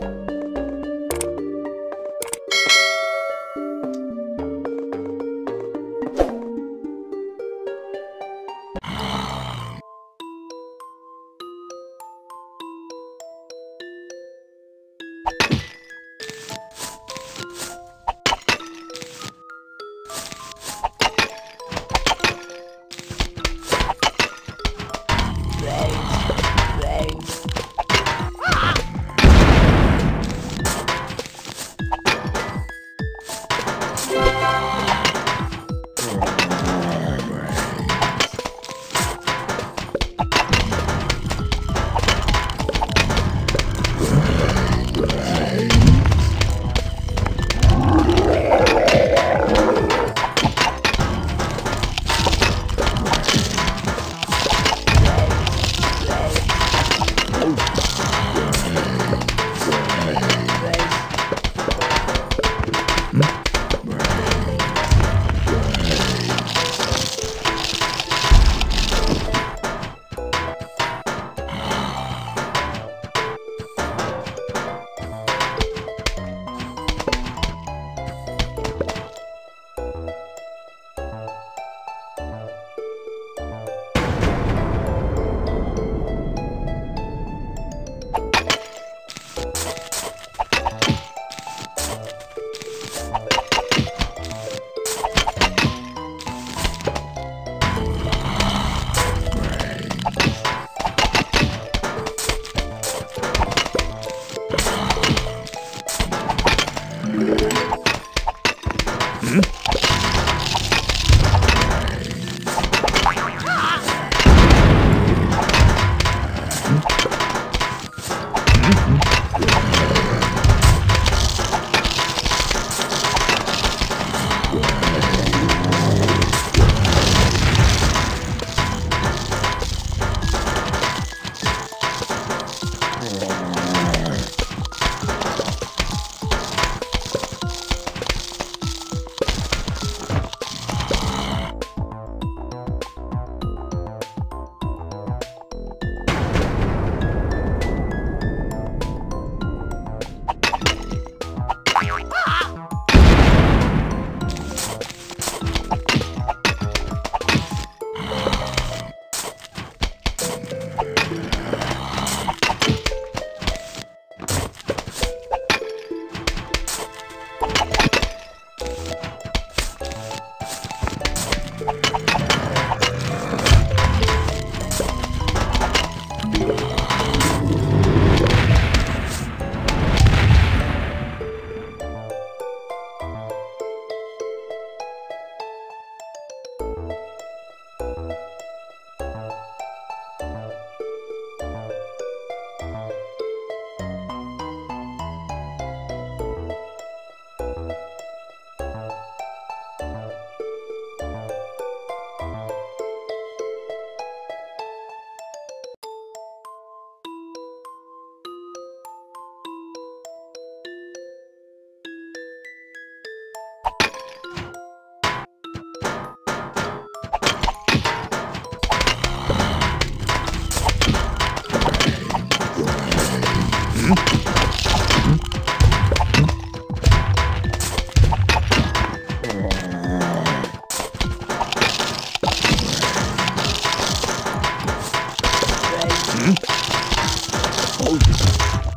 you Hmm? 不好。